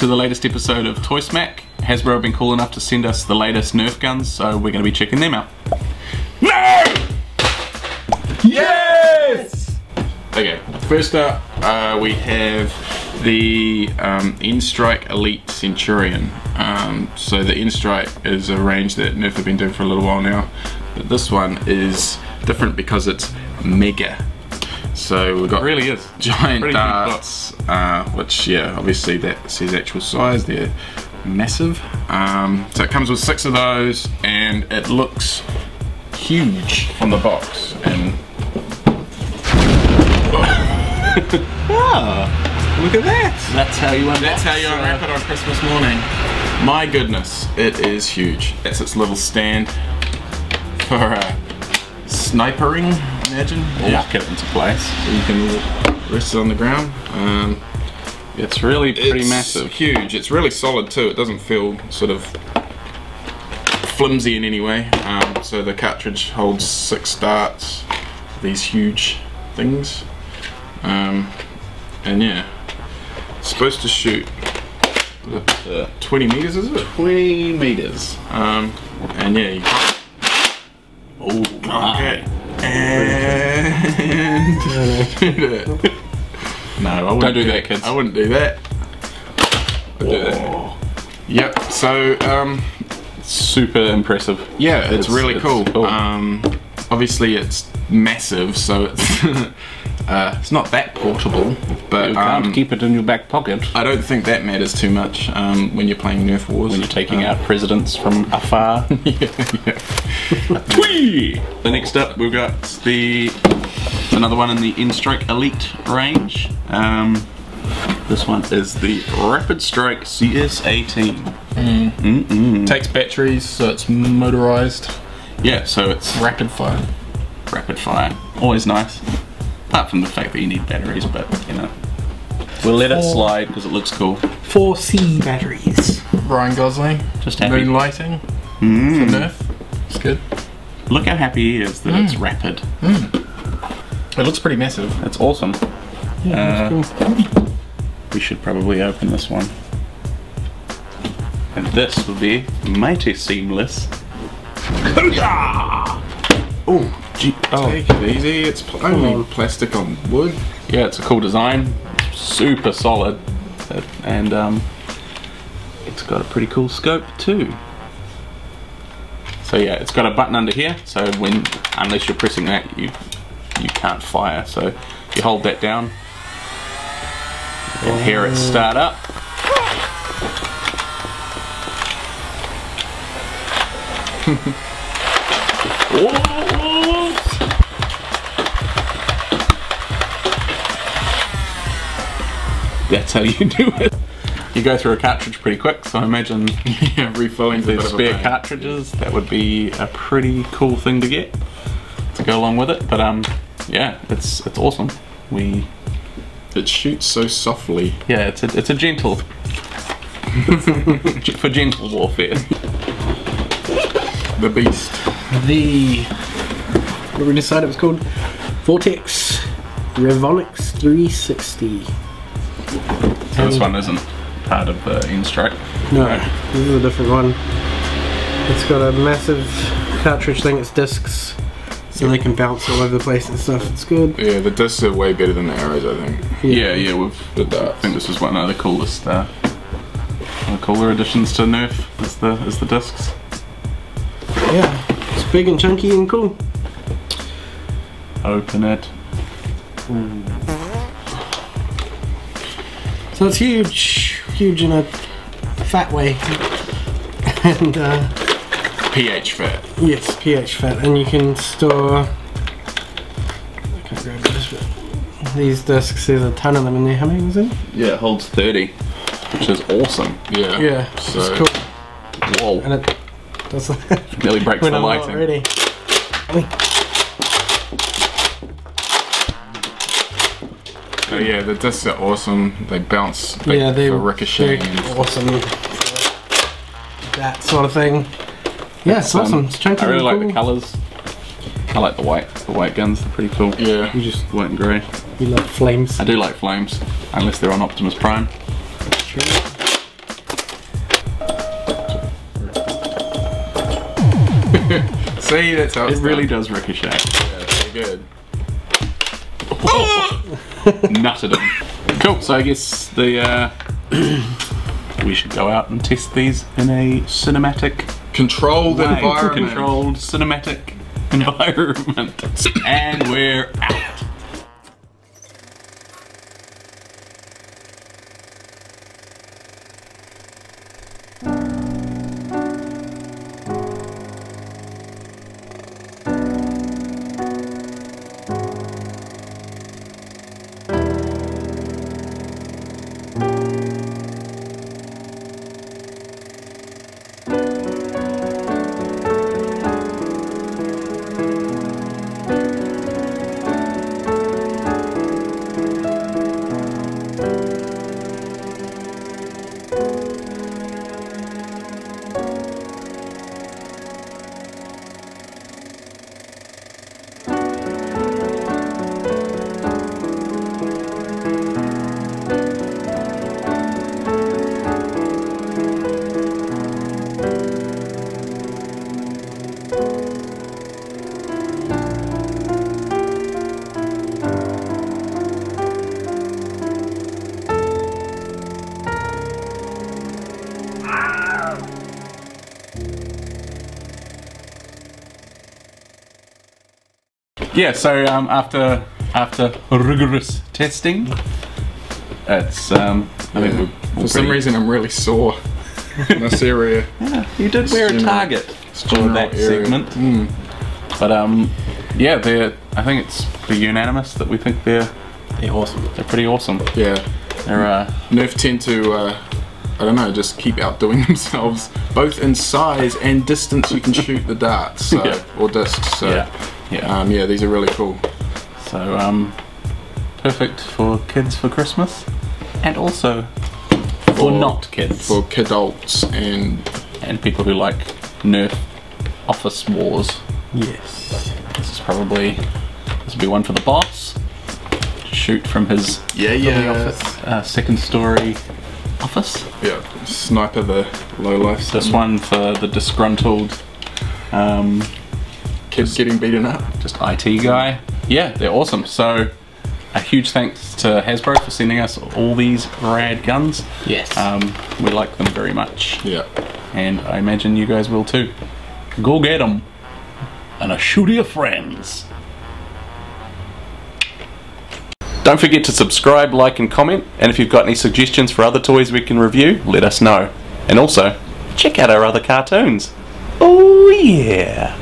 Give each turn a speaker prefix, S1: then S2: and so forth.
S1: to the latest episode of Toy Smack. Hasbro have been cool enough to send us the latest Nerf guns, so we're going to be checking them out. No! Yes! Okay, first up uh, we have the um, N-Strike Elite Centurion. Um, so the N-Strike is a range that Nerf have been doing for a little while now, but this one is different because it's mega. So we've got
S2: really is.
S1: giant
S2: Pretty
S1: darts, uh, which yeah, obviously that says actual size. They're massive. Um, so it comes with six of those, and it looks huge on the box. And ah, look at that!
S2: That's how you unwrap.
S1: That's how you unwrap it on Christmas morning. My goodness, it is huge. That's its little stand for uh, snipering, imagine.
S2: Lock it into place.
S1: So you can rest it on the ground. Um,
S2: It's really pretty
S1: it's
S2: massive.
S1: huge. It's really solid too. It doesn't feel sort of flimsy in any way. Um, so the cartridge holds six darts. These huge things. Um, and yeah, it's supposed to shoot
S2: Uh,
S1: 20 meters, is it?
S2: 20 meters.
S1: Um, and yeah, No, I wouldn't
S2: Don't do that, kids.
S1: I wouldn't do that. I'd do that. Yep. So um,
S2: Super impressive.
S1: yeah, it's,
S2: It's-
S1: really
S2: it's
S1: cool.
S2: cool.
S1: Um, obviously, it's massive, so it's uh, it's not that portable. But
S2: You can't
S1: um,
S2: keep it in your back pocket
S1: I don't think that matters too much um, when you're playing Nerf Wars.
S2: when you're taking
S1: Um,
S2: out presidents from afar.
S1: yeah, yeah. The next up, we've got the another one in the N-Strike Elite range. Um, this one is the Rapid Strike CS18. Mm-mm.
S3: Takes batteries, so it's motorized,
S1: Yeah, so it's
S3: rapid fire.
S1: rapid fire. Always nice. Apart from the fact that you need batteries, but you know.
S2: We'll let it slide because it looks cool.
S3: 4C batteries. Ryan Gosling,
S2: Just happy.
S3: moonlighting
S1: Mm.
S3: for Nerf. It's good.
S1: Look how happy he is that it's rapid.
S3: It looks pretty massive.
S2: It's awesome.
S1: Uh,
S2: We should probably open this one. And this will be mighty seamless.
S1: oh, gee,
S2: Oh.
S1: take it easy. It's pl- only plastic on wood.
S2: Yeah, it's a cool design. Super solid. And um, it's got a pretty cool scope too. So yeah, it's got a button under here. So when, unless you're pressing that, you you can't fire. So you hold that down. and hear it start up. That's how you do it. You go through a cartridge pretty quick, so I imagine
S1: yeah, refilling
S2: the spare cartridges, that would be a pretty cool thing to get to go along with it. But um, yeah, it's it's awesome. We
S1: It shoots so softly.
S2: yeah, it's a it's a gentle for gentle warfare.
S1: The beast.
S4: the what did we decide it was called? Vortex Revonix 360.
S2: So this one isn't part of the N-Strike.
S4: No, this is a different one. It's got a massive cartridge thing. It's discs, so they can bounce all over the place and stuff. It's good.
S1: Yeah, the discs are way better than the arrows, I think.
S2: Yeah, yeah, we've.
S1: The
S2: I think this is one of the coolest, uh, the cooler additions to Nerf is the is the discs.
S4: Yeah, it's big and chunky and cool.
S2: Open it.
S4: So it's huge, huge in a fat way. and uh,
S1: pH fat.
S4: Yes, pH fat, and you can store. I can't grab this, but these discs. There's a ton of them in there. How many is it?
S2: Yeah, it holds 30, which is awesome.
S1: Yeah.
S4: Yeah,
S1: So
S4: it's cool,
S2: Whoa,
S4: and it does.
S2: nearly breaks
S4: when
S2: the
S4: I'm not
S2: lighting.
S4: ready.
S1: so yeah, the discs are awesome. They bounce back
S4: yeah, they
S1: for ricocheting.
S4: they're awesome. That sort of thing. Yeah, it's, it's
S2: um,
S4: awesome. Um, it's.
S2: I really like
S4: cool.
S2: the colors. I like the white. The white guns, they're pretty cool.
S1: Yeah.
S4: You just
S2: white and grey.
S4: You love flames.
S2: I do like flames, unless they're on Optimus Prime. True.
S1: See, that's how
S2: it really
S1: done.
S2: does ricochet.
S1: Yeah, pretty good.
S2: Nutted him. Cool. So I guess the uh, we should go out and test these in a cinematic
S1: Controlled
S2: way.
S1: environment.
S2: controlled cinematic environment, and we're out. Yeah. So um, after after rigorous testing, it's um, I think
S1: Yeah.
S2: we're,
S1: For some reason, I'm really sore in this area.
S2: Yeah, you did wear a target for that
S1: area.
S2: segment.
S1: Mm.
S2: But um, yeah, they're. I think it's pretty unanimous that we think they're
S4: They're awesome.
S2: they're pretty awesome.
S1: Yeah.
S2: They're uh,
S1: Nerf tend to, uh, I don't know, just keep outdoing themselves, both in size and distance you can shoot the darts so,
S2: Yeah.
S1: or discs. So,
S2: yeah, yeah.
S1: Um, yeah, these are really cool.
S2: so um, perfect for kids for Christmas, and also for,
S1: For-
S2: not kids
S1: For kidults and
S2: and people who like Nerf office wars.
S4: Yes.
S2: This is probably this will be one for the boss. Shoot from his
S1: yeah,
S4: yeah office.
S2: uh, second story office.
S1: Yeah, sniper the low life.
S2: This one for the disgruntled um,
S1: kid getting beaten up.
S2: just IT guy. Yeah, they're awesome. So a huge thanks to Hasbro for sending us all these rad guns.
S4: Yes.
S2: Um, we like them very much,
S1: Yeah.
S2: And I imagine you guys will too. Go get them, and a shoot your friends. Don't forget to subscribe, like, and comment. And if you've got any suggestions for other toys we can review, let us know. And also, check out our other cartoons. Oh, yeah.